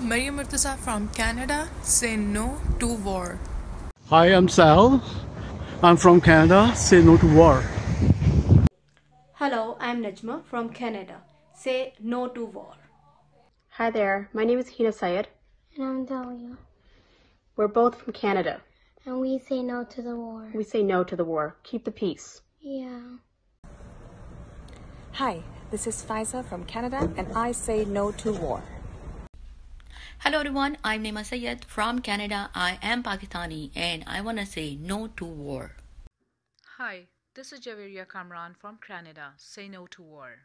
Maria Murtaza from Canada. Say no to war. Hi, I'm Sal. I'm from Canada. Say no to war. Hello, I'm Najma from Canada. Say no to war. Hi there, my name is Hina Syed. And I'm Dahlia. We're both from Canada. And we say no to the war. We say no to the war. Keep the peace. Yeah. Hi, this is Faiza from Canada, and I say no to war. Hello everyone, I'm Nima Sayed from Canada. I am Pakistani and I want to say no to war. Hi, this is Javeria Kamran from Canada. Say no to war.